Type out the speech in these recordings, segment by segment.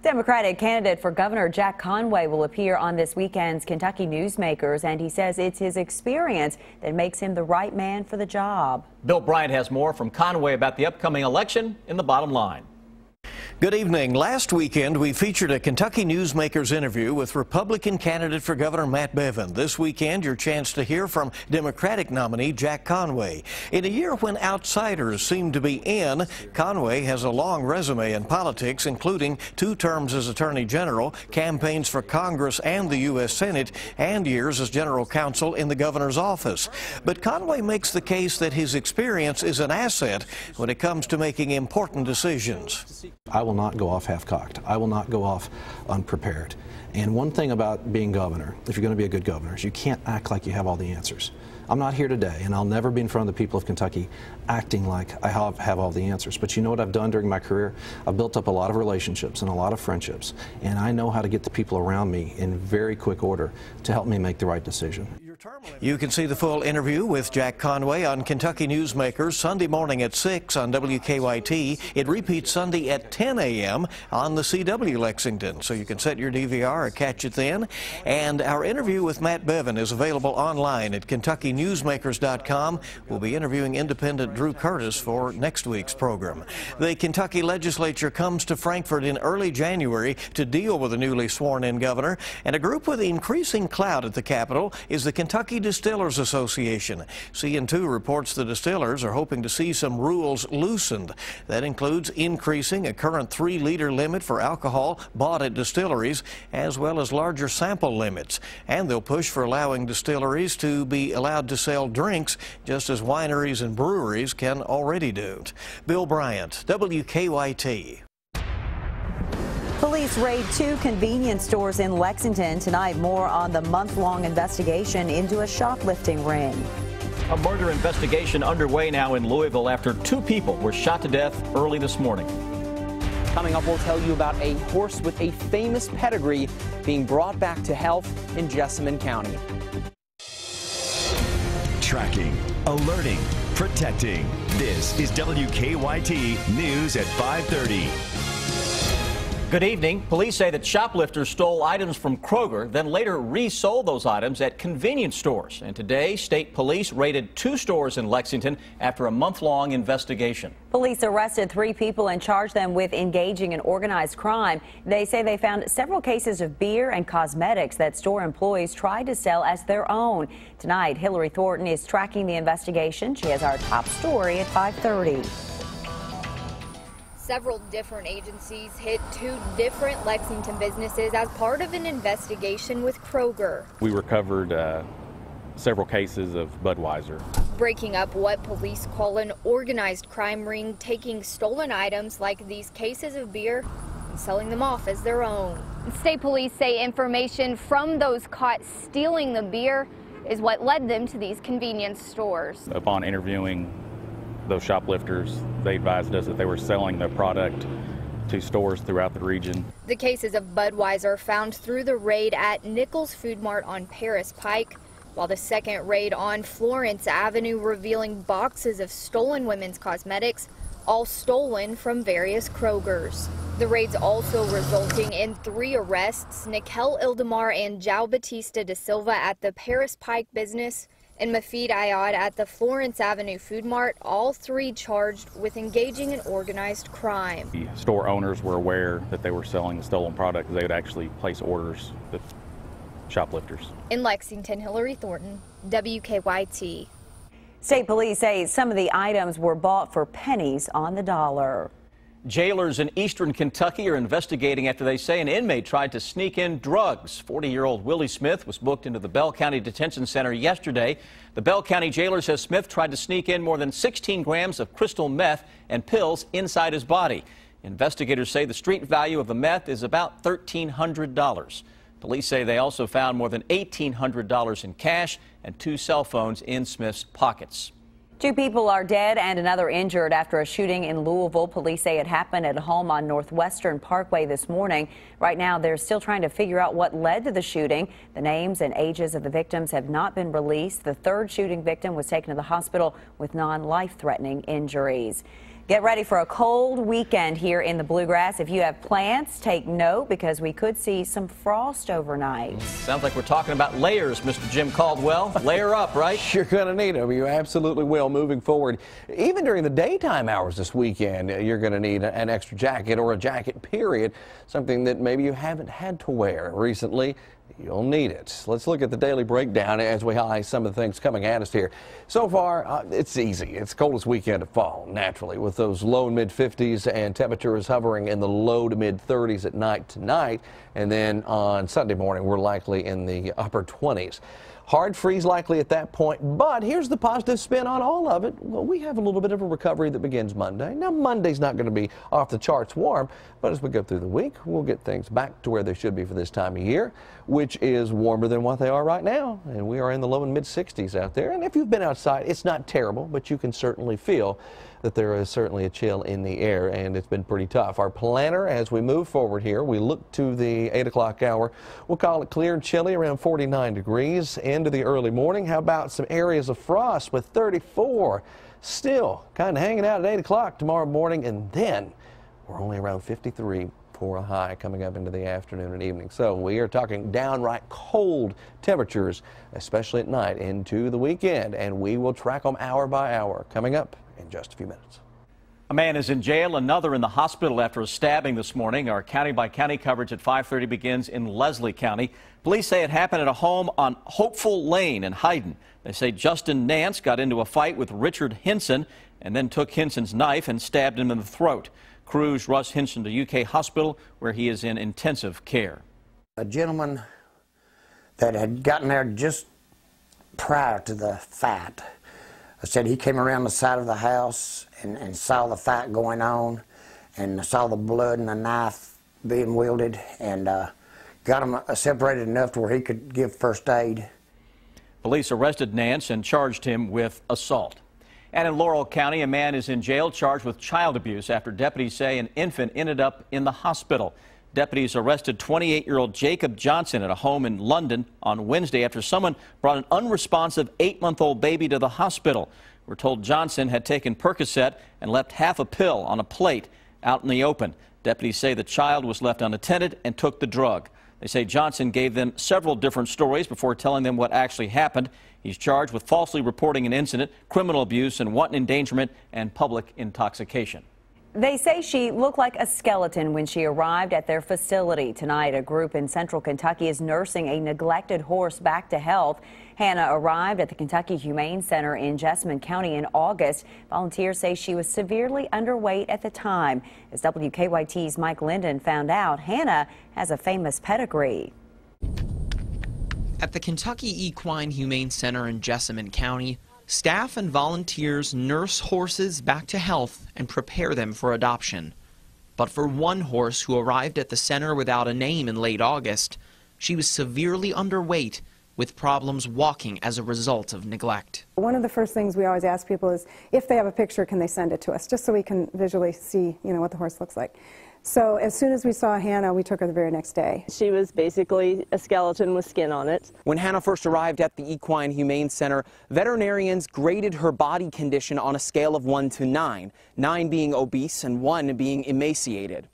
Democratic candidate for governor Jack Conway will appear on this weekend's Kentucky Newsmakers, and he says it's his experience that makes him the right man for the job. Bill Bryant has more from Conway about the upcoming election in the bottom line. Good evening. Last weekend, we featured a Kentucky Newsmakers interview with Republican candidate for Governor Matt Bevin. This weekend, your chance to hear from Democratic nominee Jack Conway. In a year when outsiders seem to be in, Conway has a long resume in politics, including two terms as Attorney General, campaigns for Congress and the U.S. Senate, and years as General Counsel in the governor's office. But Conway makes the case that his experience is an asset when it comes to making important decisions. I will not go off half-cocked. I will not go off unprepared. And one thing about being governor, if you're going to be a good governor, is you can't act like you have all the answers. I'm not here today, and I'll never be in front of the people of Kentucky acting like I have, have, all the answers. But you know what I've done during my career? I've built up a lot of relationships and a lot of friendships, and I know how to get the people around me in very quick order to help me make the right decision. You can see the full interview with Jack Conway on Kentucky Newsmakers Sunday morning at 6 on WKYT. It repeats Sunday at 10 a.m. on the CW Lexington, so you can set your DVR or catch it then. And our interview with Matt Bevin is available online at KentuckyNewsmakers.com. We'll be interviewing independent Drew Curtis for next week's program. The Kentucky legislature comes to Frankfort in early January to deal with the newly sworn-in governor, and a group with increasing clout at the Capitol is the Kentucky Distillers Association. CN2 reports the distillers are hoping to see some rules loosened. That includes increasing a current three liter limit for alcohol bought at distilleries, as well as larger sample limits. And they'll push for allowing distilleries to be allowed to sell drinks just as wineries and breweries can already do. Bill Bryant, WKYT. Police raid two convenience stores in Lexington tonight. More on the month-long investigation into a shoplifting ring. A murder investigation underway now in Louisville after two people were shot to death early this morning. Coming up, we'll tell you about a horse with a famous pedigree being brought back to health in Jessamine County. Tracking, alerting, protecting. This is WKYT News at 530. Good evening. Police say that shoplifters stole items from Kroger, then later resold those items at convenience stores. And today, state police raided two stores in Lexington after a month-long investigation. Police arrested three people and charged them with engaging in organized crime. They say they found several cases of beer and cosmetics that store employees tried to sell as their own. Tonight, Hillary Thornton is tracking the investigation. She has our top story at 530. Several different agencies hit two different Lexington businesses as part of an investigation with Kroger. We recovered uh, several cases of Budweiser. Breaking up what police call an organized crime ring, taking stolen items like these cases of beer and selling them off as their own. State police say information from those caught stealing the beer is what led them to these convenience stores. Upon interviewing those shoplifters, they advised us that they were selling the product to stores throughout the region. The cases of Budweiser found through the raid at Nichols Food Mart on Paris Pike, while the second raid on Florence Avenue revealing boxes of stolen women's cosmetics, all stolen from various Krogers. The raids also resulting in three arrests, Nikel Ildemar and Jao Batista da Silva at the Paris Pike business, and Mafid Ayad at the Florence Avenue Food Mart, all three charged with engaging in organized crime. The store owners were aware that they were selling the stolen product. They would actually place orders with shoplifters. In Lexington, Hillary Thornton, WKYT. State police say some of the items were bought for pennies on the dollar. Jailers in eastern Kentucky are investigating after they say an inmate tried to sneak in drugs. 40-year-old Willie Smith was booked into the Bell County Detention Center yesterday. The Bell County jailer says Smith tried to sneak in more than 16 grams of crystal meth and pills inside his body. Investigators say the street value of the meth is about $1,300. Police say they also found more than $1,800 in cash and two cell phones in Smith's pockets. Two people are dead and another injured after a shooting in Louisville. Police say it happened at a home on Northwestern Parkway this morning. Right now, they're still trying to figure out what led to the shooting. The names and ages of the victims have not been released. The third shooting victim was taken to the hospital with non-life threatening injuries. Get ready for a cold weekend here in the Bluegrass. If you have plants, take note because we could see some frost overnight. Sounds like we're talking about layers, Mr. Jim Caldwell. Layer up, right? You're going to need them. You absolutely will moving forward. Even during the daytime hours this weekend, uh, you're going to need an extra jacket or a jacket, period. Something that maybe you haven't had to wear recently. You'll need it. Let's look at the daily breakdown as we highlight some of the things coming at us here. So far, uh, it's easy. It's coldest weekend of fall, naturally, with those low and mid 50s and temperatures hovering in the low to mid 30s at night tonight. And then on Sunday morning, we're likely in the upper 20s. Hard freeze likely at that point, but here's the positive spin on all of it. Well, we have a little bit of a recovery that begins Monday. Now, Monday's not going to be off the charts warm, but as we go through the week, we'll get things back to where they should be for this time of year, which is warmer than what they are right now. And we are in the low and mid 60s out there. And if you've been outside, it's not terrible, but you can certainly feel that there is certainly a chill in the air, and it's been pretty tough. Our planner, as we move forward here, we look to the 8 o'clock hour. We'll call it clear and chilly, around 49 degrees into the early morning. How about some areas of frost with 34? Still kind of hanging out at 8 o'clock tomorrow morning, and then we're only around 53 for a high coming up into the afternoon and evening. So we are talking downright cold temperatures, especially at night into the weekend, and we will track them hour by hour coming up in just a few minutes. A man is in jail, another in the hospital after a stabbing this morning. Our county by county coverage at 5:30 begins in Leslie County. Police say it happened at a home on Hopeful Lane in Hyden. They say Justin Nance got into a fight with Richard Hinson and then took Hinson's knife and stabbed him in the throat. Crews rushed Hinson to UK Hospital where he is in intensive care. A gentleman that had gotten there just prior to the fight I said he came around the side of the house and, and saw the fight going on and saw the blood and the knife being wielded and uh, got him uh, separated enough to where he could give first aid. Police arrested Nance and charged him with assault. And in Laurel County, a man is in jail charged with child abuse after deputies say an infant ended up in the hospital. Deputies arrested 28 year old Jacob Johnson at a home in London on Wednesday after someone brought an unresponsive eight month old baby to the hospital. We're told Johnson had taken Percocet and left half a pill on a plate out in the open. Deputies say the child was left unattended and took the drug. They say Johnson gave them several different stories before telling them what actually happened. He's charged with falsely reporting an incident, criminal abuse, and wanton endangerment and public intoxication. They say she looked like a skeleton when she arrived at their facility. Tonight, a group in central Kentucky is nursing a neglected horse back to health. Hannah arrived at the Kentucky Humane Center in Jessamine County in August. Volunteers say she was severely underweight at the time. As WKYT's Mike Linden found out, Hannah has a famous pedigree. At the Kentucky Equine Humane Center in Jessamine County, Staff and volunteers nurse horses back to health and prepare them for adoption. But for one horse who arrived at the center without a name in late August, she was severely underweight with problems walking as a result of neglect. One of the first things we always ask people is if they have a picture, can they send it to us, just so we can visually see, you know, what the horse looks like. So as soon as we saw Hannah, we took her the very next day. She was basically a skeleton with skin on it. When Hannah first arrived at the Equine Humane Center, veterinarians graded her body condition on a scale of 1 to 9, 9 being obese and 1 being emaciated.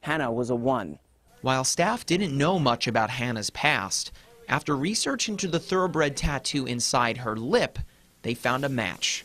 Hannah was a 1. While staff didn't know much about Hannah's past, after research into the thoroughbred tattoo inside her lip, they found a match.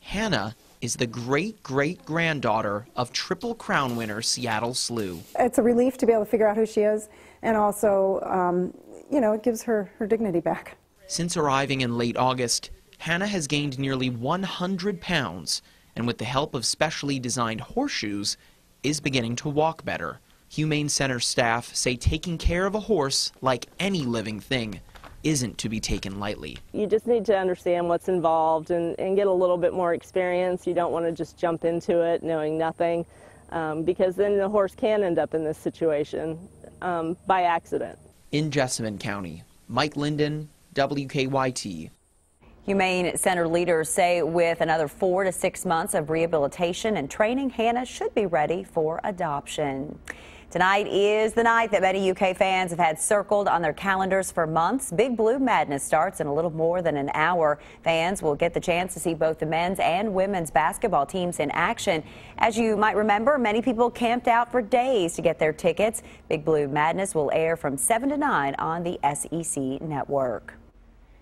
Hannah is the great great granddaughter of Triple Crown winner Seattle Slew. It's a relief to be able to figure out who she is, and also, um, you know, it gives her her dignity back. Since arriving in late August, Hannah has gained nearly 100 pounds, and with the help of specially designed horseshoes, is beginning to walk better. Humane Center staff say taking care of a horse, like any living thing, isn't to be taken lightly. You just need to understand what's involved and, and get a little bit more experience. You don't want to just jump into it knowing nothing um, because then the horse can end up in this situation um, by accident. In Jessamine County, Mike Linden, WKYT. Humane Center leaders say with another four to six months of rehabilitation and training, Hannah should be ready for adoption. Tonight is the night that many UK fans have had circled on their calendars for months. Big Blue Madness starts in a little more than an hour. Fans will get the chance to see both the men's and women's basketball teams in action. As you might remember, many people camped out for days to get their tickets. Big Blue Madness will air from 7 to 9 on the SEC network.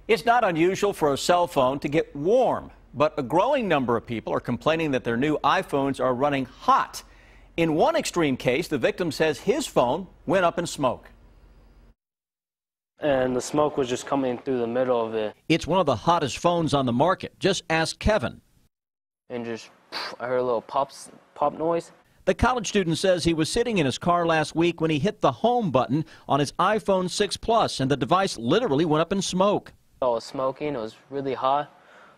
It's not unusual for a cell phone to get warm, but a growing number of people are complaining that their new iPhones are running hot. In one extreme case, the victim says his phone went up in smoke. And the smoke was just coming through the middle of it. It's one of the hottest phones on the market. Just ask Kevin. And just, I heard a little pops, pop noise. The college student says he was sitting in his car last week when he hit the home button on his iPhone 6 Plus, and the device literally went up in smoke. I was smoking, it was really hot,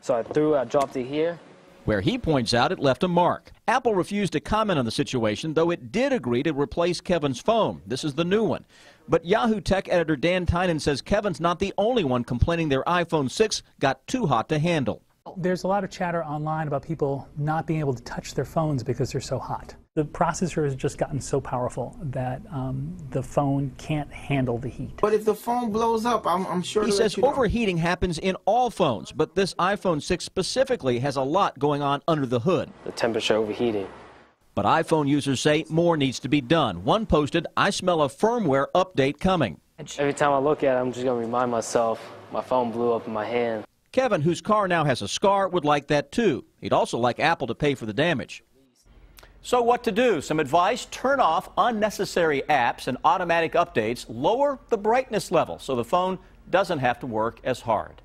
so I threw it, I dropped it here, where he points out it left a mark. Apple refused to comment on the situation, though it did agree to replace Kevin's phone. This is the new one. But Yahoo Tech editor Dan Tynan says Kevin's not the only one complaining their iPhone 6 got too hot to handle. There's a lot of chatter online about people not being able to touch their phones because they're so hot. The processor has just gotten so powerful that um, the phone can't handle the heat. But if the phone blows up, I'm, I'm sure. He says overheating happens in all phones, but this iPhone 6 specifically has a lot going on under the hood. The temperature overheating. But iPhone users say more needs to be done. One posted, I smell a firmware update coming. Every time I look at it, I'm just going to remind myself my phone blew up in my hand. Kevin, whose car now has a scar, would like that too. He'd also like Apple to pay for the damage. So what to do? Some advice, turn off unnecessary apps and automatic updates. Lower the brightness level so the phone doesn't have to work as hard.